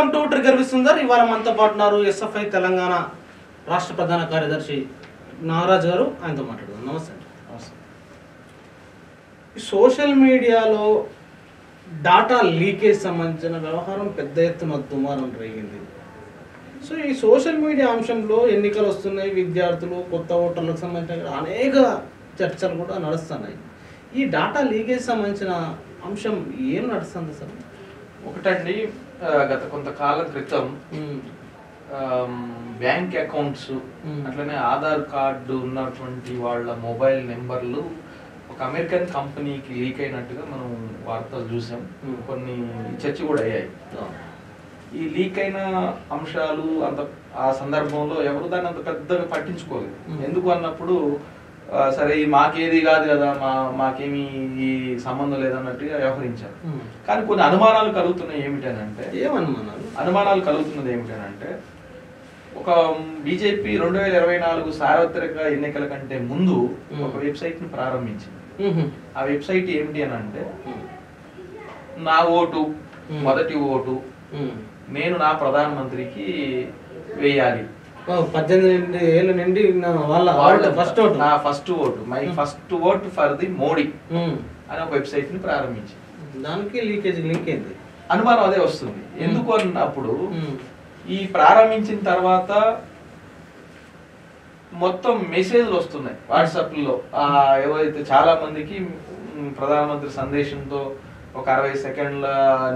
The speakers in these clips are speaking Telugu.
వెల్కమ్ టు ట్రిగర్ విసుందర్ ఇవాళ మనతో పాటు ఉన్నారు ఎస్ఎఫ్ఐ తెలంగాణ రాష్ట్ర ప్రధాన కార్యదర్శి నాగరాజ్ గారు. ఆయనతో మాట్లాడదాం. నమస్తే. ఈ సోషల్ మీడియాలో డాటా లీకేజ్ సంబంధించిన వ్యవహారం పెద్ద ఎత్తున దుమారం రేగింది. సో ఈ సోషల్ మీడియా అంశంలో ఎన్నికలు వస్తున్నాయి విద్యార్థులు కొత్త ఓటర్లకు సంబంధించిన అనేక చర్చలు కూడా నడుస్తున్నాయి. ఈ డాటా లీకేజ్ సంబంధించిన అంశం ఏం నడుస్తుంది సార్? ఒకటండి గత కొంతకాలం క్రితం బ్యాంక్ అకౌంట్స్. అట్లనే ఆధార్ కార్డు ఉన్నటువంటి వాళ్ళ మొబైల్ నెంబర్లు ఒక అమెరికన్ కంపెనీకి లీక్ అయినట్టుగా మనం వార్తలు చూసాం. కొన్ని చర్చ కూడా అయ్యాయి ఈ లీక్ అయిన అంశాలు అంత ఆ సందర్భంలో ఎవరు దాన్ని అంత పెద్దగా పట్టించుకోలేదు. ఎందుకు అన్నప్పుడు సరే ఇది మాకేది కాదు కదా మా మాకేమీ ఈ సంబంధం లేదన్నట్టుగా వ్యవహరించారు కానీ కొన్ని అనుమానాలు కలుగుతున్నాయి ఏమిటనంటే ఏమనుమానాలు అనుమానాలు కలుగుతున్నది ఏమిటనంటే ఒక బీజేపీ రెండు వేల ఇరవై నాలుగు సార్వత్రిక ఎన్నికల కంటే ముందు. ఒక వెబ్సైట్ని ప్రారంభించింది. ఆ వెబ్సైట్ ఏమిటి అని అంటే. నా ఓటు. మొదటి ఓటు. నేను నా ప్రధానమంత్రికి వేయాలి పద్దెనిమిది ఏళ్ళ నుండి వాళ్ళ వాళ్ళ ఫస్ట్ ఓటు. నా first vote. My. First vote for the Modi. అనే ఒక వెబ్సైట్ని ప్రారంభించింది దానికి లీకేజ్ లింక్ అయింది అనుమానం అదే వస్తుంది. ఎందుకు అన్నప్పుడు. ఈ ప్రారంభించిన తర్వాత మొత్తం మెసేజ్లు వస్తున్నాయి. వాట్సాప్లో ఆ ఎవరైతే చాలా మందికి ప్రధానమంత్రి సందేశంతో ఒక అరవై సెకండ్ల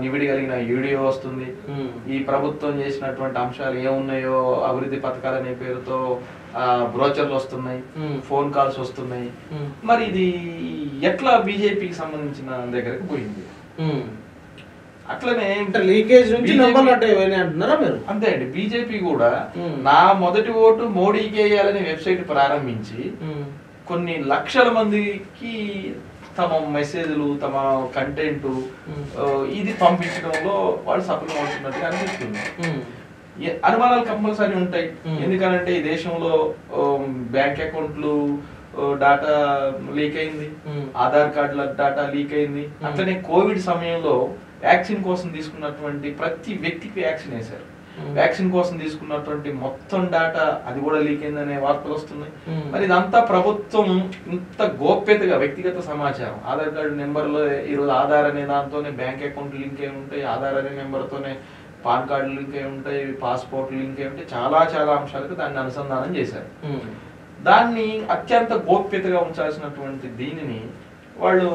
నివిడి కలిగిన వీడియో వస్తుంది మ్మ్. ఈ ప్రభుత్వం చేసినటువంటి అంశాలు ఏమున్నాయో అభివృద్ధి పథకాలు అనే పేరుతో బ్రోచర్లు వస్తున్నాయి మ్మ్. ఫోన్ కాల్స్ వస్తున్నాయి మ్మ్. మరి ఇది ఎట్లా బీజేపీకి సంబంధించిన దగ్గరకు పోయింది. అట్లనే అంటే లీకేజ్ నుంచి అంటున్నారా మీరు అంతే అండి బీజేపీ కూడా. నా మొదటి ఓటు మోడీకి వేయాలని వెబ్సైట్ ప్రారంభించి. కొన్ని లక్షల మందికి తమ మెసేజ్లు తమ కంటెంట్. ఇది పంపించడంలో వాళ్ళు సఫలం అవుతున్నట్టుగా అనిపిస్తుంది అనుమానాలు కంపల్సరీ ఉంటాయి మ్మ్. ఎందుకంటే ఈ దేశంలో బ్యాంక్ అకౌంట్లు డాటా లీక్ అయింది. ఆధార్ కార్డుల డాటా లీక్ అయింది. అట్లనే కోవిడ్ సమయంలో వ్యాక్సిన్ కోసం తీసుకున్నటువంటి ప్రతి వ్యక్తికి వ్యాక్సిన్ వేశారు. వ్యాక్సిన్ కోసం తీసుకున్నటువంటి మొత్తం డాటా అది కూడా లీక్ అయిందనే వార్తలు వస్తున్నాయి. మ్మ్. మరి ఇదంతా ప్రభుత్వం ఇంత గోప్యతగా వ్యక్తిగత సమాచారం. ఆధార్ కార్డు నెంబర్లో ఈరోజు ఆధార్ అనే దాంతోనే బ్యాంక్ అకౌంట్ లింక్ అయి ఉంటాయి ఆధార్ అనే నెంబర్తోనే పాన్ కార్డు లింక్ అయి ఉంటాయి పాస్పోర్ట్ లింక్ అయి ఉంటాయి. చాలా చాలా అంశాలకు దాన్ని అనుసంధానం చేశారు. మ్మ్. దాన్ని అత్యంత గోప్యతగా ఉంచాల్సినటువంటి దీనిని వాళ్ళు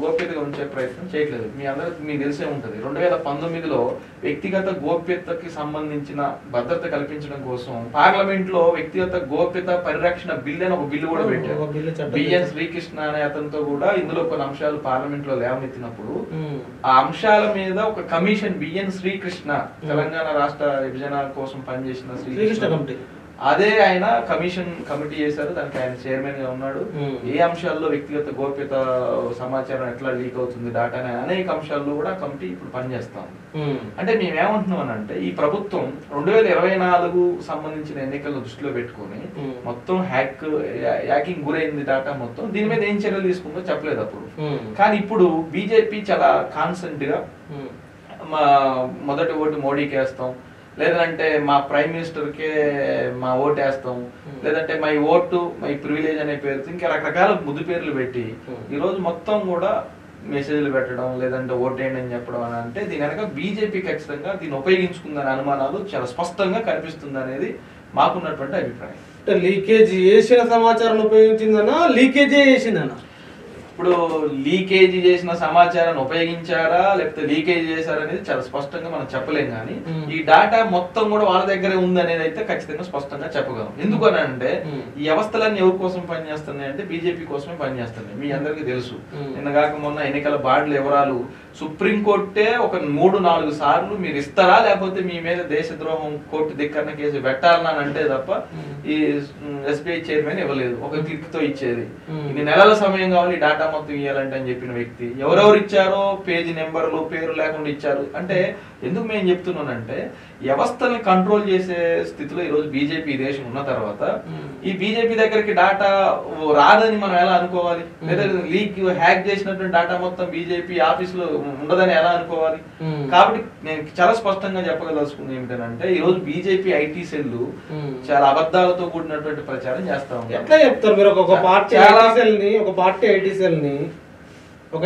గోప్యతగా ఉంచే ప్రయత్నం చేయట్లేదు. మీ అందరికి మీకు తెలిసే ఉంటుంది. రెండు వేల పంతొమ్మిదిలో వ్యక్తిగత గోప్యతకి సంబంధించిన భద్రత కల్పించడం కోసం పార్లమెంట్లో వ్యక్తిగత గోప్యత పరిరక్షణ బిల్ అని ఒక బిల్లు కూడా పెట్టారు. బిఎన్. శ్రీకృష్ణ అనే అతనితో కూడా ఇందులో కొన్ని అంశాలు పార్లమెంట్లో లేవనెత్తినప్పుడు. ఆ అంశాల మీద ఒక కమిషన్ బిఎన్ శ్రీకృష్ణ తెలంగాణ రాష్ట్ర విభజన కోసం పనిచేసిన శ్రీకృష్ణ కమిటీ. అదే ఆయన కమిషన్ కమిటీ చేశారు దానికి ఆయన చైర్మన్గా ఉన్నాడు మ్మ్. ఏ అంశాల్లో వ్యక్తిగత గోప్యత సమాచారం ఎట్లా లీక్ అవుతుంది డాటా అనే అనేక అంశాల్లో కూడా కమిటీ ఇప్పుడు పనిచేస్తాం మ్మ్. అంటే మేమేమంటున్నాం అని అంటే ఈ ప్రభుత్వం రెండు వేల ఇరవై నాలుగు సంబంధించిన ఎన్నికలను దృష్టిలో పెట్టుకొని మ్మ్. మొత్తం హ్యాక్ హ్యాకింగ్ గురైంది డాటా మొత్తం దీని మీద ఏం చర్యలు తీసుకుందో చెప్పలేదు అప్పుడు మ్మ్. కానీ ఇప్పుడు బీజేపీ చాలా కాన్సెంట్గా మ్మ్. మా మొదటి ఓటు మోడీకి వేస్తాం లేదంటే మా ప్రైమ్ మినిస్టర్కే మా ఓటు వేస్తాం Hmm. లేదంటే మై ఓటు మై ప్రివిలేజ్ అనే పేరుతో ఇంకా రకరకాల ముద్దు పేర్లు పెట్టి Hmm. ఈ రోజు మొత్తం కూడా మెసేజ్లు పెట్టడం లేదంటే ఓటేయండి అని చెప్పడం అని అంటే దీని వెనక బీజేపీ ఖచ్చితంగా దీన్ని ఉపయోగించుకుందనే అనుమానాలు చాలా స్పష్టంగా కనిపిస్తుంది అనేది మాకున్నటువంటి అభిప్రాయం అంటే లీకేజ్ చేసిన సమాచారం ఉపయోగించిందనా లీకేజే చేసిందనా ఇప్పుడు లీకేజీ చేసిన సమాచారాన్ని ఉపయోగించారా లేకపోతే లీకేజ్ చేశారా అనేది చాలా స్పష్టంగా మనం చెప్పలేం కానీ. ఈ డాటా మొత్తం కూడా వాళ్ళ దగ్గరే ఉంది అనేది అయితే ఖచ్చితంగా స్పష్టంగా చెప్పగలం ఎందుకు అని అంటే. ఈ వ్యవస్థలన్నీ ఎవరి కోసం పనిచేస్తున్నాయి అంటే బీజేపీ కోసమే పనిచేస్తున్నాయి మీ అందరికీ తెలుసు. నిన్న కాక మొన్న ఎన్నికల బాండ్ల వివరాలు సుప్రీంకోర్టే ఒక మూడు నాలుగు సార్లు మీరు ఇస్తారా లేకపోతే మీ మీద దేశద్రోహం కోర్టు ధిక్కరణ కేసు పెట్టాలని అంటే తప్ప. ఈ ఎస్బీఐ చైర్మన్ ఇవ్వలేదు ఒక క్లిక్తో ఇచ్చేది. ఇన్ని నెలల సమయం కావాలి డాటా మొత్తం ఇవ్వాలంటే అని చెప్పిన వ్యక్తి ఎవరెవరు ఇచ్చారో పేజీ నెంబర్లు పేరు లేకుండా ఇచ్చారు అంటే ఎందుకు మేము చెప్తున్నానంటే వ్యవస్థల్ని కంట్రోల్ చేసే స్థితిలో ఈరోజు బీజేపీ ఈ దేశం ఉన్న తర్వాత. ఈ బీజేపీ దగ్గరికి డాటా రాదని మనం ఎలా అనుకోవాలి. లేదా లీక్ హ్యాక్ చేసినటువంటి డాటా మొత్తం బీజేపీ ఆఫీసులో ఉండదని ఎలా అనుకోవాలి. కాబట్టి నేను చాలా స్పష్టంగా చెప్పగలుచుకుంది ఏమిటంటే ఈ రోజు బీజేపీ ఐటీ మ్మ్. చాలా అబద్ధాలతో కూడినటువంటి ప్రచారం చేస్తా ఉన్నారు ఎట్లా చెప్తారు మీరు ఒక పార్టీ సెల్ని ఒక పార్టీ ఐటీ సెల్ని ఒక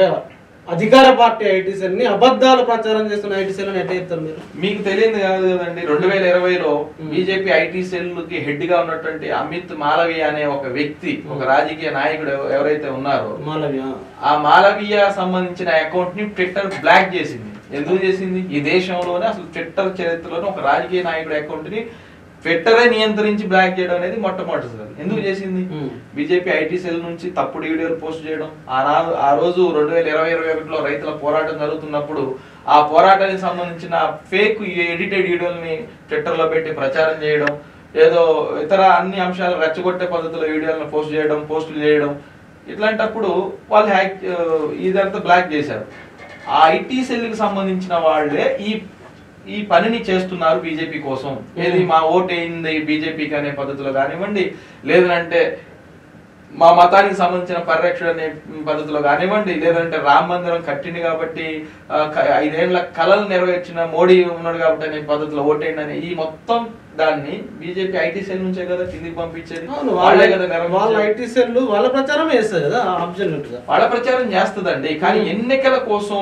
అధికార పార్టీ ఐటీ సెల్ని అబద్ధాలు ప్రచారం చేస్తున్న ఐటీ సెల్ అని ఎట్లా చెప్తారు మీరు? మీకు తెలియదు కాదు కదండి రెండు వేల ఇరవైలో. బీజేపీ ఐటీ సెల్కి హెడ్గా ఉన్నటువంటి అమిత్ మాలవీయ అనే ఒక వ్యక్తి ఒక రాజకీయ నాయకుడు ఎవ- ఎవరైతే ఉన్నారో మాలవ్య. ఆ మాలవీయ సంబంధించిన అకౌంట్ని ట్విట్టర్ బ్లాక్ చేసింది. ఎందుకు చేసింది? ఈ దేశంలోనే అసలు ట్విట్టర్ చరిత్రలోనే ఒక రాజకీయ నాయకుడి అకౌంట్ని ట్విట్టరే నియంత్రించి బ్లాక్ చేయడం అనేది మొట్టమొదటిసారి ఎందుకు చేసింది. బీజేపీ ఐటీ సెల్ నుంచి తప్పుడు వీడియోలు పోస్ట్ చేయడం. ఆ ఆ రోజు రెండు వేల ఇరవై ఇరవై ఒకటిలో రైతుల పోరాటం జరుగుతున్నప్పుడు ఆ పోరాటానికి సంబంధించిన ఫేక్ ఎడిటెడ్ వీడియోల్ని ట్విట్టర్లో పెట్టి ప్రచారం చేయడం ఏదో ఇతర అన్ని అంశాలు రెచ్చగొట్టే పద్ధతిలో వీడియోలను పోస్ట్ చేయడం పోస్టులు చేయడం ఇట్లాంటప్పుడు వాళ్ళు హ్యాక్ ఇదంతా బ్లాక్ చేశారు. ఆ ఐటీ సెల్కి సంబంధించిన వాళ్ళే ఈ ఈ పనిని చేస్తున్నారు బీజేపీ కోసం ఏది మా ఓటు అయింది బీజేపీకి అనే పద్ధతిలో కానివ్వండి లేదంటే మా మతానికి సంబంధించిన పరిరక్షణ అనే పద్ధతిలో కానివ్వండి లేదంటే రామ మందిరం కట్టింది కాబట్టి ఐదేళ్ళ కళలు నెరవేర్చిన మోడీ ఉన్నాడు కాబట్టి అనే పద్ధతిలో ఓటేయండి అని ఈ మొత్తం దాన్ని బీజేపీ ఐటీ సెల్ నుంచే కదా కిందికి పంపించేది వాళ్ళే కదా వాళ్ళ. ఐటీ సెల్ వాళ్ళ ప్రచారం చేస్తుంది కదా వాళ్ళ ప్రచారం చేస్తుందండి కానీ ఎన్నికల కోసం.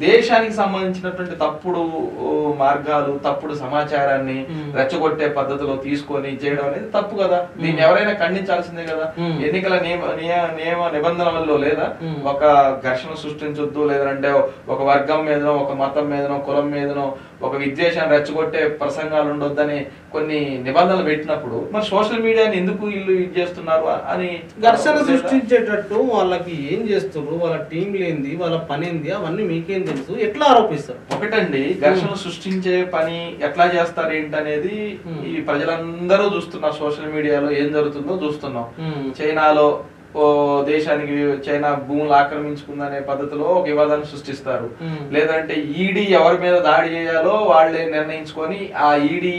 దేశానికి సంబంధించినటువంటి తప్పుడు మార్గాలు తప్పుడు సమాచారాన్ని మ్మ్. రెచ్చగొట్టే పద్ధతిలో తీసుకొని చేయడం అనేది తప్పు కదా దీన్ని ఎవరైనా ఖండించాల్సిందే కదా. ఎన్నికల నియమ నియ- నియమ నిబంధనలలో లేదా. ఒక ఘర్షణ సృష్టించొద్దు లేదంటే ఒక వర్గం మీదనో ఒక మతం మీదనో కులం మీదనో ఒక విద్వేషాన్ని రెచ్చగొట్టే ప్రసంగాలు ఉండొద్దని కొన్ని నిబంధనలు పెట్టినప్పుడు మరి సోషల్ మీడియాని ఎందుకు వీళ్ళు ఇది చేస్తున్నారు అని ఘర్షణ సృష్టించేటట్టు వాళ్ళకి ఏం చేస్తున్నారు వాళ్ళ టీం లేంది వాళ్ళ పని ఏంది? అవన్నీ మీకేం తెలుసు? ఎట్లా ఆరోపిస్తారు? ఒకటండి ఘర్షణ సృష్టించే పని ఎట్లా చేస్తారు ఏంటనేది. ఈ ప్రజలందరూ చూస్తున్నారు. సోషల్ మీడియాలో ఏం జరుగుతుందో చూస్తున్నాం. చైనాలో దేశానికి చైనా భూములు ఆక్రమించుకుందనే పద్ధతిలో ఒక వివాదాన్ని సృష్టిస్తారు Hmm. లేదంటే ఈడీ ఎవరి మీద దాడి చేయాలో వాళ్ళే నిర్ణయించుకొని ఆ ఈడీ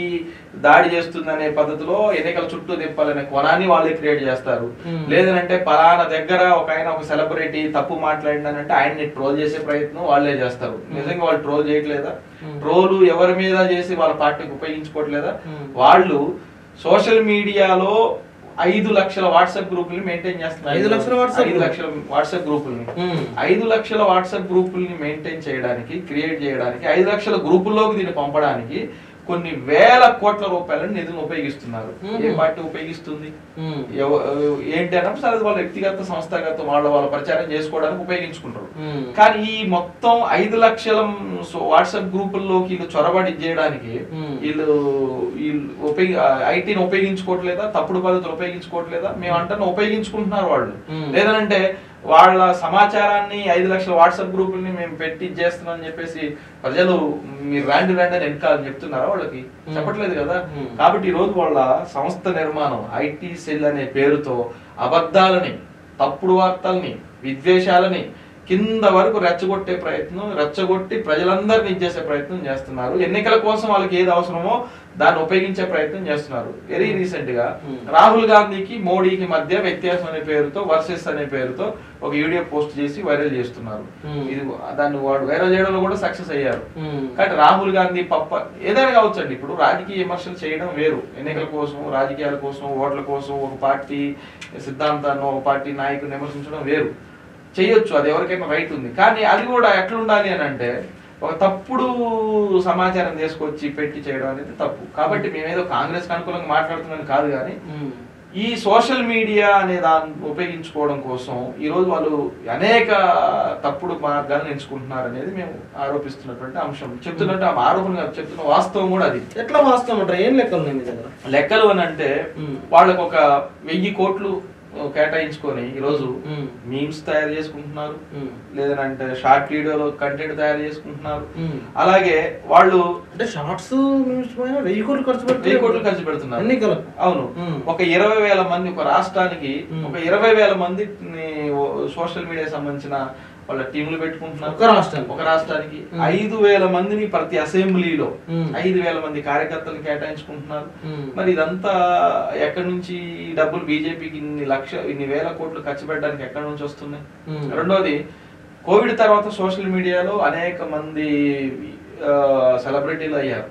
దాడి చేస్తుందనే పద్ధతిలో ఎన్నికల చుట్టూ తిప్పాలనే కొనాన్ని వాళ్ళే క్రియేట్ చేస్తారు Hmm. లేదంటే పలానా దగ్గర ఒక ఆయన ఒక సెలబ్రిటీ తప్పు మాట్లాడినానంటే ఆయన్ని ట్రోల్ చేసే ప్రయత్నం వాళ్ళే చేస్తారు నిజంగా వాళ్ళు ట్రోల్ చేయట్లేదా Hmm. ట్రోల్ ఎవరి మీద చేసి వాళ్ళ పార్టీకి ఉపయోగించుకోవట్లేదా Hmm. వాళ్ళు సోషల్ మీడియాలో ఐదు లక్షల వాట్సాప్ గ్రూపుల్ని మెయింటైన్ చేస్తున్నారు. ఐదు లక్షల WhatsApp ఐదు లక్షల వాట్సాప్ గ్రూపుల్ని. ఐదు లక్షల వాట్సాప్ గ్రూపుల్ని మెయింటైన్ చేయడానికి క్రియేట్ చేయడానికి ఐదు లక్షల గ్రూపుల్లోకి దీన్ని పంపడానికి కొన్ని వేల కోట్ల రూపాయలను నిధులను ఉపయోగిస్తున్నారు. ఏ పార్టీ ఉపయోగిస్తుంది ఏంటి అన్నప్పుడు సరే వాళ్ళ వ్యక్తిగత సంస్థాగత వాళ్ళ వాళ్ళ ప్రచారం చేసుకోవడానికి ఉపయోగించుకుంటారు. కానీ ఈ మొత్తం ఐదు లక్షల వాట్సాప్ గ్రూపుల్లోకి వీళ్ళు చొరబడి చేయడానికి. వీళ్ళు వీళ్ళు ఉపయోగి ఐటీని ఉపయోగించుకోవట్లేదా తప్పుడు పద్ధతులు ఉపయోగించుకోవట్లేదా మేము అంటే ఉపయోగించుకుంటున్నారు వాళ్ళు Hmm. వాళ్ళ సమాచారాన్ని ఐదు లక్షల వాట్సాప్ గ్రూపుల్ని మేము పెట్టి చేస్తున్నాం అని చెప్పేసి ప్రజలు మీరు రాండి రాండి అని వెనకాలని చెప్తున్నారా వాళ్ళకి. చెప్పట్లేదు కదా. కాబట్టి ఈ రోజు వాళ్ళ సంస్థ నిర్మాణం ఐటీ సెల్ అనే పేరుతో అబద్ధాలని తప్పుడు వార్తల్ని విద్వేషాలని కింద వరకు రెచ్చగొట్టే ప్రయత్నం రెచ్చగొట్టి ప్రజలందరినీ ఇచ్చేసే ప్రయత్నం చేస్తున్నారు ఎన్నికల కోసం వాళ్ళకి ఏది అవసరమో దాన్ని ఉపయోగించే ప్రయత్నం చేస్తున్నారు. వెరీ రీసెంట్గా Hmm. రాహుల్ గాంధీకి మోడీకి మధ్య వ్యత్యాసం అనే పేరుతో వర్సెస్ అనే పేరుతో ఒక వీడియో పోస్ట్ చేసి వైరల్ చేస్తున్నారు. Hmm. ఇది దాన్ని వాడు వైరల్ చేయడంలో కూడా సక్సెస్ అయ్యారు. కాబట్టి రాహుల్ గాంధీ పప్ప ఏదైనా కావచ్చు అండి. ఇప్పుడు రాజకీయ విమర్శలు చేయడం వేరు. ఎన్నికల కోసం రాజకీయాల కోసం ఓట్ల కోసం ఒక పార్టీ సిద్ధాంతాన్ని ఒక పార్టీ నాయకుని విమర్శించడం వేరు. చేయొచ్చు అది ఎవరికైనా రైట్ ఉంది. కానీ అది కూడా ఎట్లా ఉండాలి అని అంటే ఒక తప్పుడు సమాచారం తీసుకొచ్చి పెట్టి చేయడం అనేది తప్పు. కాబట్టి మేమేదో కాంగ్రెస్ అనుకూలంగా మాట్లాడుతున్నాం కాదు కానీ. ఈ సోషల్ మీడియా అనే దాన్ని ఉపయోగించుకోవడం కోసం ఈ రోజు వాళ్ళు అనేక తప్పుడు మార్గాలను ఎంచుకుంటున్నారు అనేది మేము ఆరోపిస్తున్నటువంటి అంశం. చెప్తున్నట్టు ఆ ఆరోపణ చెప్తున్న వాస్తవం కూడా అది. ఎట్లా వాస్తవం అంటారు? ఏం లెక్కలు ఉన్నాయి మీ దగ్గర? లెక్కలు అని అంటే. వాళ్ళకు ఒక వెయ్యి కోట్లు కేటాయించుకొని ఈరోజు. మీమ్స్ తయారు చేసుకుంటున్నారు. లేదంటే షార్ట్ వీడియోలో కంటెంట్ తయారు చేసుకుంటున్నారు. అలాగే వాళ్ళు అంటే షార్ట్స్ వెయ్యి కోట్లు ఖర్చు వెయ్యి కోట్లు ఖర్చు పెడుతున్నారు ఎన్నికలకు అవును. ఒక ఇరవై వేల మంది ఒక రాష్ట్రానికి. ఒక ఇరవై వేల మంది సోషల్ మీడియా సంబంధించిన వాళ్ళ టీములు పెట్టుకుంటున్నారు ఒక రాష్ట్రానికి. ఒక రాష్ట్రానికి. ఐదు వేల మందిని ప్రతి అసెంబ్లీలో. ఐదు వేల మంది కార్యకర్తలు కేటాయించుకుంటున్నారు. మరి ఇదంతా ఎక్కడి నుంచి డబ్బులు బీజేపీకి ఇన్ని లక్ష ఇన్ని వేల కోట్లు ఖర్చు పెట్టడానికి ఎక్కడి నుంచి వస్తున్నాయి. రెండోది కోవిడ్ తర్వాత సోషల్ మీడియాలో అనేక మంది సెలబ్రిటీలు అయ్యారు.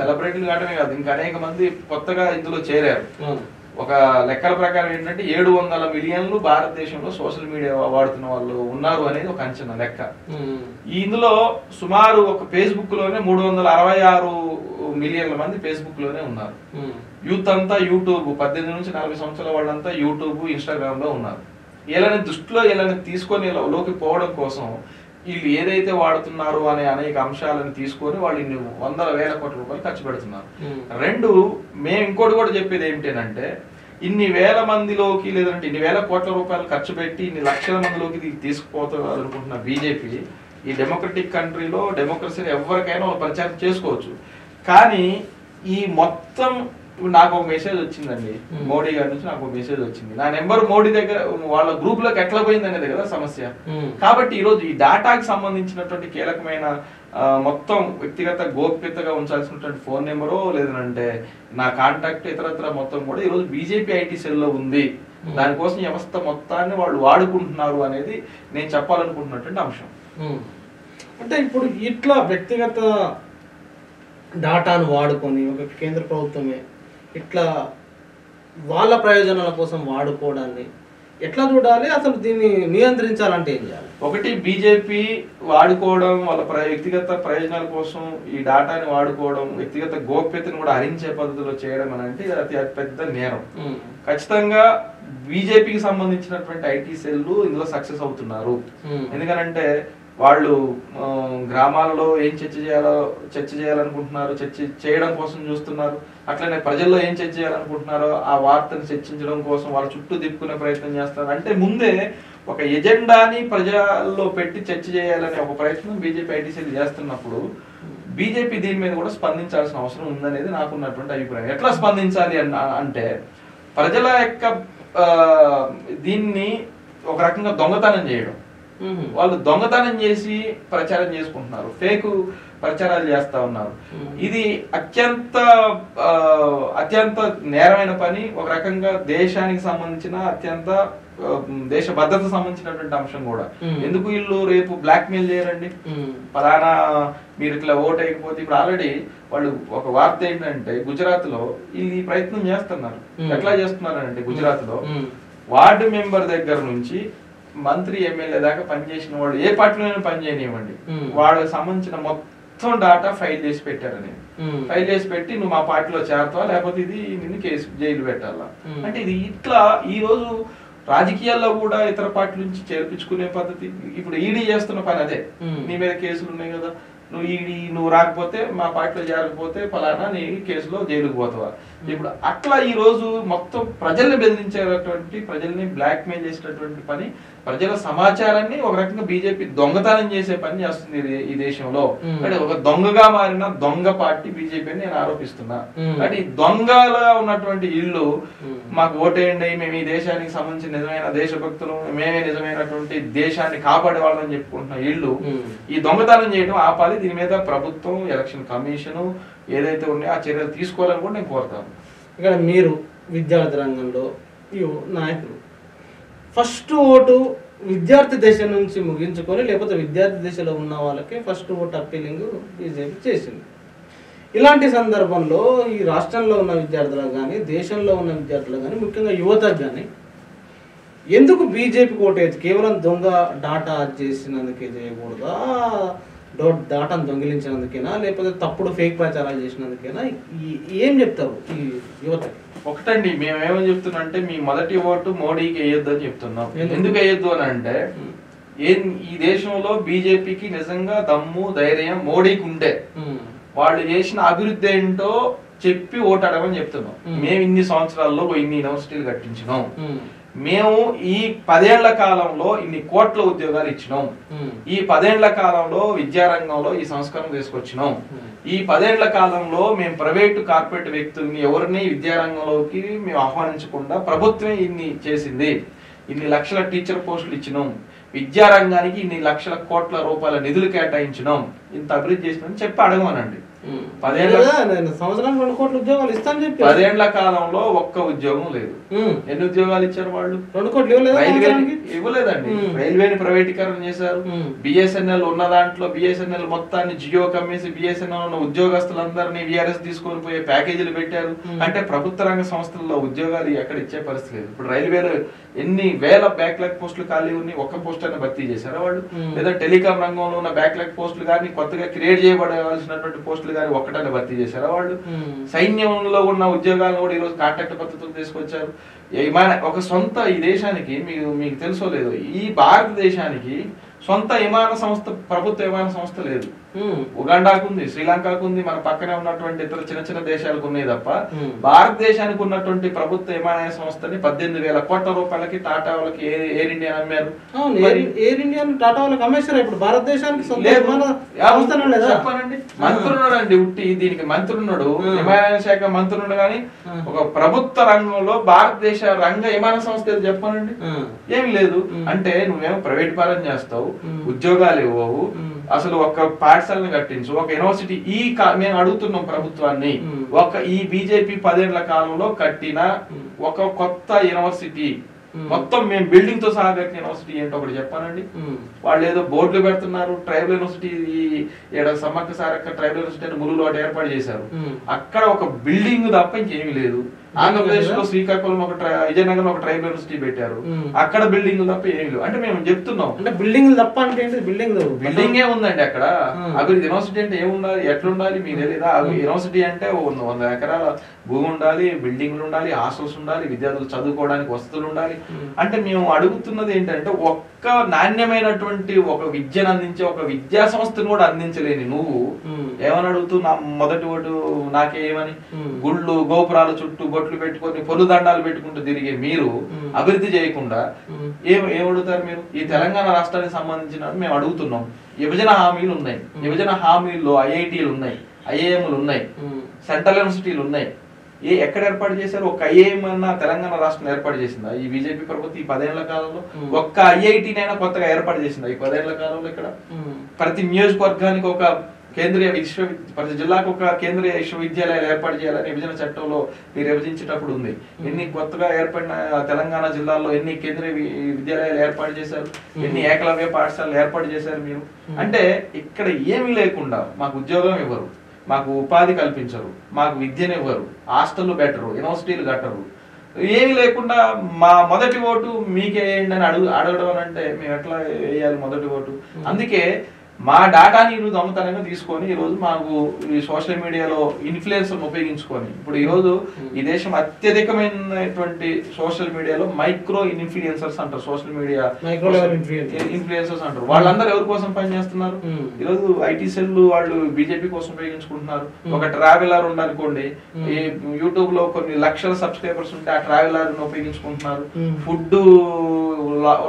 సెలబ్రిటీలు కావడమే కాదు ఇంకా అనేక మంది కొత్తగా ఇందులో చేరారు. ఒక లెక్కల ప్రకారం ఏంటంటే ఏడు వందల మిలియన్లు భారతదేశంలో సోషల్ మీడియా వాడుతున్న వాళ్ళు ఉన్నారు అనేది ఒక అంచనా లెక్క. ఇందులో సుమారు ఒక ఫేస్బుక్లోనే మూడు వందల అరవై ఆరు మిలియన్ల మంది ఫేస్బుక్లోనే ఉన్నారు. యూత్ అంతా యూట్యూబ్ పద్దెనిమిది నుంచి నలభై సంవత్సరాల వాళ్ళంతా యూట్యూబ్ ఇన్స్టాగ్రామ్లో ఉన్నారు. వీళ్ళని దృష్టిలో వీళ్ళని తీసుకొని లోకి పోవడం కోసం వీళ్ళు ఏదైతే వాడుతున్నారు అనే అనేక అంశాలను తీసుకొని వాళ్ళు ఇన్ని వందల వేల కోట్ల రూపాయలు ఖర్చు పెడుతున్నారు ఉమ్. రెండు మేము ఇంకోటి కూడా చెప్పేది ఏమిటంటే ఇన్ని వేల మందిలోకి లేదంటే ఇన్ని వేల కోట్ల రూపాయలు ఖర్చు పెట్టి ఇన్ని లక్షల మందిలోకి తీసుకుపోతారు అనుకుంటున్న బీజేపీ ఈ డెమోక్రటిక్ కంట్రీలో డెమోక్రసీని ఎవరికైనా ప్రచారం చేసుకోవచ్చు కానీ ఈ మొత్తం ఇప్పుడు నాకు ఒక మెసేజ్ వచ్చిందండి. మోడీ గారి నుంచి నాకు ఒక మెసేజ్ వచ్చింది నా నెంబర్ మోడీ దగ్గర వాళ్ళ గ్రూప్లోకి ఎట్లా పోయింది అనేది కదా సమస్య. కాబట్టి ఈరోజు ఈ డేటాకి సంబంధించినటువంటి కీలకమైన మొత్తం వ్యక్తిగత గోప్యతగా ఉంచాల్సినటువంటి ఫోన్ నెంబరో లేదంటే నా కాంటాక్ట్ ఇతరత్ర మొత్తం కూడా ఈరోజు బీజేపీ ఐటీ సెల్లో ఉంది. దానికోసం ఈ వ్యవస్థ మొత్తాన్ని వాళ్ళు వాడుకుంటున్నారు అనేది నేను చెప్పాలనుకుంటున్నటువంటి అంశం. అంటే ఇప్పుడు ఇట్లా వ్యక్తిగత డాటాను వాడుకొని ఒక కేంద్ర ప్రభుత్వమే ఇట్లా వాళ్ళ ప్రయోజనాల కోసం వాడుకోవడాన్ని ఎట్లా చూడాలి? అసలు దీన్ని నియంత్రించాలంటే ఏం చేయాలి? ఒకటి బీజేపీ వాడుకోవడం వాళ్ళ వ్యక్తిగత ప్రయోజనాల కోసం ఈ డాటాని వాడుకోవడం వ్యక్తిగత గోప్యతను కూడా హరించే పద్ధతిలో చేయడం అని అంటే అతి పెద్ద నేరం. ఖచ్చితంగా బీజేపీకి సంబంధించినటువంటి ఐటీ సెల్లు ఇందులో సక్సెస్ అవుతున్నారు. ఎందుకనంటే వాళ్ళు గ్రామాలలో ఏం చర్చ చేయాలో చర్చ చేయాలనుకుంటున్నారు చర్చ చేయడం కోసం చూస్తున్నారు. అట్లనే ప్రజల్లో ఏం చర్చ చేయాలనుకుంటున్నారో ఆ వార్తను చర్చించడం కోసం వాళ్ళ చుట్టూ తిప్పుకునే ప్రయత్నం చేస్తారు అంటే ముందే ఒక ఎజెండాని ప్రజల్లో పెట్టి చర్చ చేయాలనే ఒక ప్రయత్నం బీజేపీ ఐటీసీలు చేస్తున్నప్పుడు బీజేపీ దీని మీద కూడా స్పందించాల్సిన అవసరం ఉందనేది నాకున్నటువంటి అభిప్రాయం. ఎట్లా స్పందించాలి అన్న అంటే ప్రజల యొక్క దీన్ని ఒక రకంగా దొంగతనం చేయడం. వాళ్ళు దొంగతనం చేసి ప్రచారం చేసుకుంటున్నారు ఫేక్ ప్రచారాలు చేస్తా ఉన్నారు. ఇది అత్యంత అత్యంత నేరమైన పని ఒక రకంగా దేశానికి సంబంధించిన అత్యంత దేశ భద్రత సంబంధించినటువంటి అంశం కూడా. ఎందుకు వీళ్ళు రేపు బ్లాక్ మెయిల్ చేయరండి. ఫలానా మీరు ఇట్లా ఓట్ వేయకపోతే ఇప్పుడు ఆల్రెడీ వాళ్ళు ఒక వార్త ఏంటంటే గుజరాత్లో ఈ ప్రయత్నం చేస్తున్నారు. ఎట్లా చేస్తున్నారు అంటే గుజరాత్లో. వార్డు మెంబర్ దగ్గర నుంచి మంత్రి ఎమ్మెల్యే దాకా పనిచేసిన వాళ్ళు ఏ పార్టీలోనే పని చేయనివ్వండి. వాళ్ళకి సంబంధించిన మొత్తం డాటా ఫైల్ చేసి పెట్టారని ఉమ్. ఫైల్ చేసి పెట్టి నువ్వు మా పార్టీలో చేరతావా? లేకపోతే ఇది నిన్ను కేసు జైలు పెట్టాలా. అంటే ఇది ఇట్లా ఈ రోజు రాజకీయాల్లో కూడా ఇతర పార్టీల నుంచి చేర్పించుకునే పద్ధతి. ఇప్పుడు ఈడీ చేస్తున్న పని అదే. నీ మీద కేసులు ఉన్నాయి కదా. నువ్వు ఈడీ నువ్వు రాకపోతే మా పార్టీలో చేరకపోతే ఫలానా నీ కేసులో జైలుకు పోతావా? ఇప్పుడు అట్లా ఈ రోజు మొత్తం ప్రజల్ని బెదిరించేటటువంటి ప్రజల్ని బ్లాక్ మెయిల్ చేసేటటువంటి పని ప్రజల సమాచారాన్ని ఒక రకంగా బీజేపీ దొంగతనం చేసే పని చేస్తుంది ఈ- దేశంలో. అంటే ఒక దొంగగా మారిన దొంగ పార్టీ బీజేపీ అని నేను ఆరోపిస్తున్నా. అంటే ఈ దొంగగా ఉన్నటువంటి ఇల్లు. మాకు ఓటేయండి మేము ఈ దేశానికి సంబంధించిన నిజమైన దేశభక్తులు మేమే నిజమైనటువంటి దేశాన్ని కాపాడే వాళ్ళని చెప్పుకుంటున్న ఇల్లు. ఈ దొంగతనం చేయడం ఆపాలి దీని మీద ప్రభుత్వం ఎలక్షన్ కమిషన్ ఏదైతే ఉన్నాయో ఆ చర్యలు తీసుకోవాలని కూడా నేను కోరుతాను ఇక్కడ మీరు విద్యార్థి రంగంలో నాయకులు ఫస్ట్ ఓటు విద్యార్థి దశ నుంచి ముగించుకొని లేకపోతే విద్యార్థి దశలో ఉన్న వాళ్ళకి ఫస్ట్ ఓటు అప్పీలింగ్ బీజేపీ చేసింది. ఇలాంటి సందర్భంలో ఈ రాష్ట్రంలో ఉన్న విద్యార్థులకు కానీ దేశంలో ఉన్న విద్యార్థులకు కానీ ముఖ్యంగా యువతకు కానీ ఎందుకు బీజేపీ ఓటేది కేవలం దొంగ డాటా చేసినందుకే చేయకూడదా? డోట్ డాటాను దొంగిలించినందుకేనా? లేకపోతే తప్పుడు ఫేక్ ప్రచారాలు చేసినందుకేనా? ఈ- ఏం చెప్తావు ఈ యువతకి? ఒకటండి మేము ఏమని చెప్తున్నా అంటే మీ మొదటి ఓటు మోడీకి వేయొద్దు అని చెప్తున్నాం ఎందుకు? వేయొద్దు అని అంటే. ఏం ఈ దేశంలో బీజేపీకి నిజంగా దమ్ము ధైర్యం మోడీకి ఉంటే. వాళ్ళు చేసిన అభివృద్ధి ఏంటో చెప్పి ఓటు అడగమని చెప్తున్నాం. మేము ఇన్ని సంవత్సరాల్లో ఇన్ని యూనివర్సిటీలు కట్టించినాం. మేము ఈ పదేళ్ళ కాలంలో ఇన్ని కోట్ల ఉద్యోగాలు ఇచ్చినాం. ఈ పదేళ్ళ కాలంలో విద్యారంగంలో ఈ సంస్కరణ తీసుకొచ్చినాం ఈ పదేళ్ళ కాలంలో మేము ప్రైవేటు కార్పొరేట్ వ్యక్తుల్ని ఎవరిని విద్యారంగంలోకి మేము ఆహ్వానించకుండా ప్రభుత్వమే ఇన్ని చేసింది. ఇన్ని లక్షల టీచర్ పోస్టులు ఇచ్చినాం. విద్యారంగానికి ఇన్ని లక్షల కోట్ల రూపాయల నిధులు కేటాయించినాం. ఇంత అభివృద్ధి చేసినాం చెప్పి అడగమనండి. పదేళ్ళ- లేదా నేను సంవత్సరానికి రెండు కోట్ల ఉద్యోగాలు ఇస్తాను చెప్పి పదేళ్ళ కాలంలో ఒక్క ఉద్యోగం లేదు. ఎన్ని ఉద్యోగాలు ఇచ్చారు వాళ్ళు రెండు కోట్లు రైల్వే? ఇవ్వలేదండి. రైల్వేని ప్రైవేటీకరణ చేశారు. బిఎస్ఎన్ఎల్ ఉన్న దాంట్లో బిఎస్ఎన్ఎల్ మొత్తాన్ని జియో కమ్మేసి బిఎస్ఎన్ఎల్ ఉన్న ఉద్యోగస్తులందరినీ విఆర్ఎస్ తీసుకొని పోయే ప్యాకేజీలు పెట్టారు. అంటే ప్రభుత్వ రంగ సంస్థల్లో ఉద్యోగాలు ఎక్కడ ఇచ్చే పరిస్థితి లేదు ఇప్పుడు రైల్వేలో ఎన్ని వేల బ్యాక్లాగ్ పోస్టులు ఖాళీ ఉన్నాయి ఒక్క పోస్ట్ అయినా భర్తీ చేశారా వాళ్ళు. లేదా టెలికాం రంగంలో ఉన్న బ్యాక్లాగ్ పోస్టులు కానీ కొత్తగా క్రియేట్ చేయబడాల్సినటువంటి పోస్టులు కానీ ఒక్కటైనా భర్తీ చేశారా వాళ్ళు. సైన్యంలో ఉన్న ఉద్యోగాలను కూడా ఈరోజు కాంట్రాక్ట్ పద్ధతులు తీసుకొచ్చారు ఒక సొంత ఈ దేశానికి మీకు మీకు తెలుసో లేదు ఈ భారతదేశానికి సొంత విమాన సంస్థ ప్రభుత్వ విమాన సంస్థ లేదు. ఉగాండాకు ఉంది శ్రీలంకకు ఉంది మన పక్కనే ఉన్నటువంటి ఇతర చిన్న చిన్న దేశాలకు ఉన్నాయి తప్ప. భారతదేశానికి ఉన్నటువంటి ప్రభుత్వ విమానయాన సంస్థని పద్దెనిమిది వేల కోట్ల రూపాయలకి టాటా వాళ్ళకి ఎయిర్- ఇండియా అమ్మారు ఎయిర్ ఇండియా టాటా వాళ్ళకి అమ్మేశారు ఇప్పుడు భారతదేశానికి చెప్పానండి మంత్రి ఉన్నాడండి ఉట్టి దీనికి మంత్రి ఉన్నాడు ఆ. విమానయాన శాఖ మంత్రి ఉన్నాడు కానీ. ఒక ప్రభుత్వ రంగంలో భారతదేశ రంగ విమాన సంస్థ చెప్పానండి. ఏమి లేదు. అంటే నువ్వేమో ప్రైవేట్ పాలన చేస్తావు. ఉద్యోగాలు ఇవ్వవు. అసలు ఒక పాఠశాలను కట్టించు ఒక యూనివర్సిటీ ఈ కా- మేము అడుగుతున్నాం ప్రభుత్వాన్ని. ఒక ఈ బీజేపీ పదేళ్ళ కాలంలో కట్టిన. ఒక కొత్త యూనివర్సిటీ. మొత్తం మేము బిల్డింగ్తో సహా కట్టిన యూనివర్సిటీ ఏంటో ఒకటి చెప్పానండి. వాళ్ళు ఏదో బోర్డులు పెడుతున్నారు ట్రైబల్ యూనివర్సిటీ ఈడ సమ్మక్క సారక్క ట్రైబల్ యూనివర్సిటీ అని ములుగులో ఏర్పాటు చేశారు. అక్కడ ఒక బిల్డింగ్ తప్ప ఇంకేమీ లేదు ఆంధ్రప్రదేశ్లో శ్రీకాకుళం ఒక ట్రై- విజయనగరం ఒక ట్రైబల్ యూనివర్సిటీ పెట్టారు. అక్కడ బిల్డింగ్ తప్ప ఏమీ లేవు. అంటే మేము చెప్తున్నాం. అంటే బిల్డింగ్ తప్ప అంటే ఏంటి? బిల్డింగ్ బిల్డింగ్ ఏ ఉందండి అక్కడ. అభివృద్ధి యూనివర్సిటీ అంటే ఏముండాలి? ఎట్లుండాలి? మీకు అవి యూనివర్సిటీ అంటే వంద ఎకరాల భూమి ఉండాలి బిల్డింగ్లు ఉండాలి హాస్టల్స్ ఉండాలి విద్యార్థులు చదువుకోవడానికి వసతులు ఉండాలి. అంటే మేము అడుగుతున్నది ఏంటంటే ఒక్క నాణ్యమైనటువంటి ఒక విద్యను అందించే ఒక విద్యా సంస్థను కూడా అందించలేని నువ్వు. ఏమని అడుగుతూ నా మొదటి ఓటు నాకేమని. గుళ్ళు గోపురాల చుట్టూ బొట్లు పెట్టుకొని పొలు దండాలు పెట్టుకుంటూ తిరిగే మీరు. అభివృద్ధి చేయకుండా. ఏం ఏం అడుగుతారు మీరు ఈ తెలంగాణ రాష్ట్రానికి సంబంధించిన మేము అడుగుతున్నాం విభజన హామీలు ఉన్నాయి విభజన హామీల్లో ఐఐటీలు ఉన్నాయి ఐఐఎంలు ఉన్నాయి. సెంట్రల్ యూనివర్సిటీలు ఉన్నాయి ఏ ఎక్కడ ఏర్పాటు చేశారు? ఒక ఐఐఎం అన్న తెలంగాణ రాష్ట్రం ఏర్పాటు చేసిందా? ఈ బీజేపీ ప్రభుత్వం ఈ పదేళ్ళ కాలంలో. ఒక్క ఐఐటీనైనా కొత్తగా ఏర్పాటు చేసిందా? ఈ పదేళ్ళ కాలంలో ఇక్కడ. ప్రతి నియోజకవర్గానికి ఒక కేంద్రీయ విశ్వ ప్రతి జిల్లాకు ఒక కేంద్రీయ విశ్వవిద్యాలయాలు ఏర్పాటు చేయాలని విభజన చట్టంలో మీరు విభజించేటప్పుడు ఉంది. ఎన్ని కొత్తగా ఏర్పడిన తెలంగాణ జిల్లాల్లో ఎన్ని కేంద్రీయ విద్యాలయాలు ఏర్పాటు చేశారు? ఎన్ని ఏకలవ్య పాఠశాలలు ఏర్పాటు చేశారు మీరు? అంటే ఇక్కడ ఏమీ లేకుండా మాకు ఉద్యోగం ఇవ్వరు. మాకు ఉపాధి కల్పించరు మాకు విద్యను ఇవ్వరు హాస్టల్ పెట్టరు యూనివర్సిటీలు కట్టరు. ఏమీ లేకుండా మా మొదటి ఓటు మీకే వేయండి అని అడుగు అడగడం అంటే మేము ఎట్లా వేయాలి మొదటి ఓటు? అందుకే మా డాటాని ఈరోజు దొంగతనంగా తీసుకొని ఈరోజు మాకు ఈ సోషల్ మీడియాలో ఇన్ఫ్లుయెన్సర్ ఉపయోగించుకొని ఇప్పుడు ఈరోజు ఈ దేశం అత్యధికమైనటువంటి సోషల్ మీడియాలో మైక్రో ఇన్ఫ్లుయెన్సర్స్ అంటారు సోషల్ మీడియా. ఇన్ఫ్లుయెన్సర్స్ అంటారు వాళ్ళందరూ ఎవరి కోసం పనిచేస్తున్నారు Hmm. ఈరోజు ఐటీ సెల్ వాళ్ళు బీజేపీ కోసం ఉపయోగించుకుంటున్నారు Hmm. ఒక ట్రావెలర్ ఉందనుకోండి Hmm. ఈ యూట్యూబ్లో కొన్ని లక్షల సబ్స్క్రైబర్స్ ఉంటే ఆ ట్రావెలర్ ఉపయోగించుకుంటున్నారు Hmm. ఫుడ్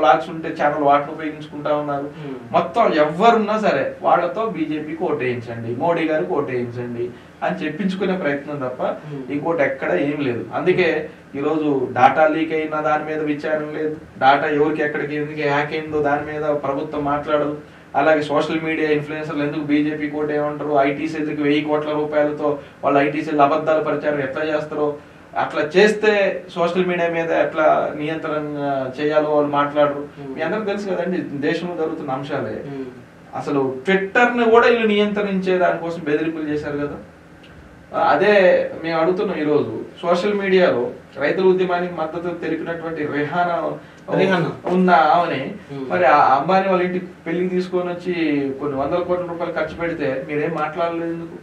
లాగ్స్ ఉంటే ఛానల్ వాటిని ఉపయోగించుకుంటా ఉన్నారు Hmm. మొత్తం ఎవరున్నా సరే వాళ్ళతో బీజేపీకి ఓటేయించండి మోడీ గారికి ఓటేయించండి అని చెప్పించుకునే ప్రయత్నం తప్ప Hmm. ఇంకోటి ఎక్కడ ఏం లేదు. అందుకే ఈరోజు డాటా లీక్ అయిన దాని మీద విచారణ లేదు. డాటా ఎవరికి ఎక్కడికి ఎందుకు హ్యాక్ అయిందో దాని మీద ప్రభుత్వం మాట్లాడదు. అలాగే సోషల్ మీడియా ఇన్ఫ్లుయెన్సర్లు ఎందుకు బీజేపీ కోట ఏమంటారు ఐటీ సెల్కి వెయ్యి కోట్ల రూపాయలతో వాళ్ళ ఐటీ సెల్ అబద్ధాల ప్రచారం ఎట్లా చేస్తారో? అట్లా చేస్తే సోషల్ మీడియా మీద ఎట్లా నియంత్రణ చేయాలో వాళ్ళు మాట్లాడరు. Hmm. మీ అందరికి తెలుసు కదండి దేశంలో జరుగుతున్న అంశాలే. ఉమ్. అసలు ట్విట్టర్ని కూడా వీళ్ళు నియంత్రించే దానికోసం బెదిరింపులు చేశారు కదా. అదే మేము అడుగుతున్నాం ఈ రోజు సోషల్ మీడియాలో రైతుల ఉద్యమానికి మద్దతు తెలిపినటువంటి రిహానా ఆమెని Hmm. మరి ఆ అంబానీ వాళ్ళ ఇంటికి పెళ్ళికి తీసుకొని వచ్చి కొన్ని వందల కోట్ల రూపాయలు ఖర్చు పెడితే మీరేం మాట్లాడలేదు ఎందుకు.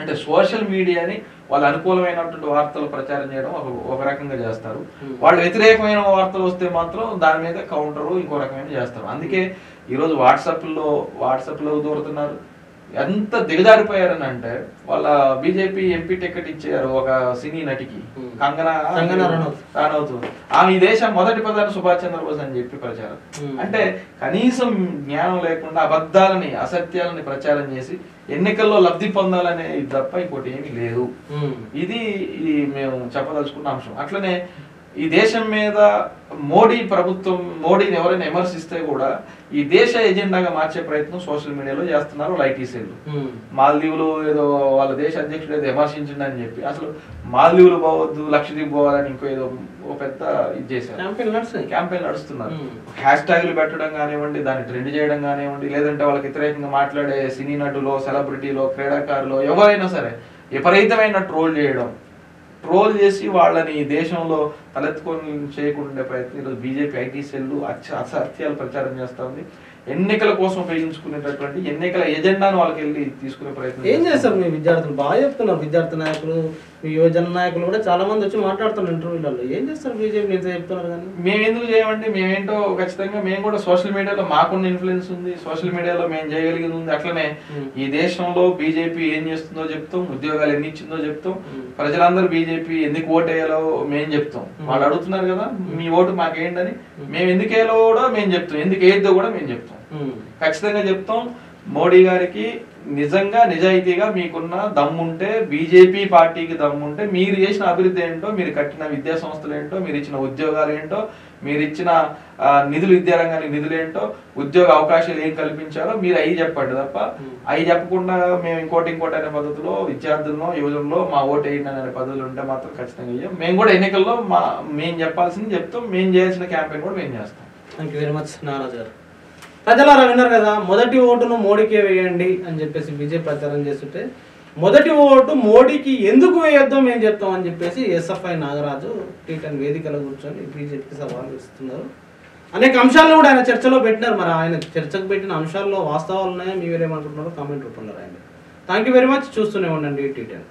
అంటే సోషల్ మీడియాని వాళ్ళ అనుకూలమైనటువంటి వార్తలు ప్రచారం చేయడం ఒక రకంగా చేస్తారు. వాళ్ళు వ్యతిరేకమైన వార్తలు వస్తే మాత్రం దాని మీద కౌంటర్ ఇంకో రకమైన చేస్తారు. అందుకే ఈరోజు వాట్సాప్లో వాట్సాప్లో దూరుతున్నారు. ఎంత దిగజారిపోయారని అంటే వాళ్ళ బీజేపీ ఎంపీ టికెట్ ఇచ్చారు ఒక సినీ నటికి. కంగనా ఆమె ఈ దేశం మొదటి ప్రధాని సుభాష్ చంద్రబోస్ అని చెప్పి ప్రచారం. అంటే కనీసం జ్ఞానం లేకుండా అబద్ధాలని అసత్యాలని ప్రచారం చేసి ఎన్నికల్లో లబ్ధి పొందాలనే తప్ప ఇంకోటి ఏమీ లేదు. ఇది మేము చెప్పదలుచుకున్న అంశం. అట్లనే ఈ దేశం మీద మోడీ ప్రభుత్వం మోడీని ఎవరైనా విమర్శిస్తే కూడా ఈ దేశ ఎజెండాగా మార్చే ప్రయత్నం సోషల్ మీడియాలో చేస్తున్నారు లైటీసీలు. మాల్దీవులు ఏదో వాళ్ళ దేశ అధ్యక్షుడు ఏదో విమర్శించండి అని చెప్పి అసలు మాల్దీవులు పోవద్దు లక్షద్వీప్ పోవాలని ఇంకో ఏదో ఓ పెద్ద ఇది చేశారు క్యాంపెయిన్ నడుస్తున్నారు. హ్యాష్ ట్యాగులు పెట్టడం కానివ్వండి దాన్ని ట్రెండ్ చేయడం కానివ్వండి లేదంటే వాళ్ళకి వ్యతిరేకంగా మాట్లాడే సినీ నటులో సెలబ్రిటీలో క్రీడాకారులు ఎవరైనా సరే విపరీతమైన ట్రోల్ చేయడం ట్రోల్ చేసి వాళ్ళని ఈ దేశంలో తలెత్తుకొని చేయకుండా ప్రయత్నం ఈరోజు బీజేపీ ఐటీ అచ్చ అసత్యాలు ప్రచారం చేస్తుంది ఎన్నికల కోసం ఉపయోగించుకునేటటువంటి ఎన్నికల ఎజెండాను వాళ్ళకి వెళ్ళి తీసుకునే ప్రయత్నం ఏం చేస్తారు మీ విద్యార్థులు? బాగా చెప్తున్నారు విద్యార్థి నాయకులు మీ యువజన నాయకులు కూడా చాలా మంది వచ్చి మాట్లాడుతున్నారు ఇంటర్వ్యూలలో. ఏం చేస్తారు బీజేపీ ఇంత చెప్తున్నారు కానీ? మేము ఎందుకు చేయమండి? మేమేంటో ఖచ్చితంగా మేము కూడా సోషల్ మీడియాలో మాకున్న ఇన్ఫ్లుయెన్స్ ఉంది. సోషల్ మీడియాలో మేము చేయగలిగింది ఉంది. అట్లనే. ఈ దేశంలో బీజేపీ ఏం చేస్తుందో చెప్తాం. ఉద్యోగాలు ఎన్ని ఇచ్చిందో చెప్తాం. ప్రజలందరూ బీజేపీ ఎందుకు ఓటేయాలో మేము చెప్తాం. వాళ్ళు అడుగుతున్నారు కదా మీ ఓటు మాకేంటని. మేము ఎందుకు వేయాలో కూడా మేము చెప్తాం. ఎందుకు వేయద్దో కూడా మేము చెప్తాం. ఖచ్చితంగా చెప్తాం. మోడీ గారికి నిజంగా నిజాయితీగా మీకున్న దమ్ముంటే బీజేపీ పార్టీకి దమ్ముంటే మీరు చేసిన అభివృద్ధి ఏంటో మీరు కట్టిన విద్యా సంస్థలు ఏంటో మీరు ఇచ్చిన ఉద్యోగాలు ఏంటో మీరు ఇచ్చిన నిధులు విద్యారంగానికి నిధులు ఏంటో ఉద్యోగ అవకాశాలు ఏం కల్పించారో మీరు అవి చెప్పండి తప్ప. అవి చెప్పకుండా మేము ఇంకోటి ఇంకోటి అనే పద్ధతిలో విద్యార్థుల్లో యువజనంలో మా ఓటు వేయండి అనే పద్ధతులు ఉంటే మాత్రం ఖచ్చితంగా ఇయ్యం. మేము కూడా ఎన్నికల్లో మా మేము చెప్పాల్సింది చెప్తాం మేము చేయాల్సిన క్యాంపెయిన్ కూడా మేము చేస్తాం. Thank you very much Naraj గారు. ప్రజలారా విన్నారు కదా మొదటి ఓటును మోడీకే వేయండి అని చెప్పేసి బీజేపీ ప్రచారం చేస్తుంటే మొదటి ఓటు మోడీకి ఎందుకు వేయొద్దో మేము చెప్తాం అని చెప్పేసి ఎస్ఎఫ్ఐ నాగరాజు టీటన్ వేదికలో కూర్చొని బీజేపీకి సవాలు ఇస్తున్నారు అనేక అంశాలను కూడా ఆయన చర్చలో పెట్టినారు. మరి ఆయన చర్చకు పెట్టిన అంశాల్లో వాస్తవాలు ఉన్నాయా? మీరేమనుకుంటున్నారో కామెంట్ రూపంలో రాయండి. థ్యాంక్ యూ వెరీ మచ్ చూస్తూనే ఉండండి టీటన్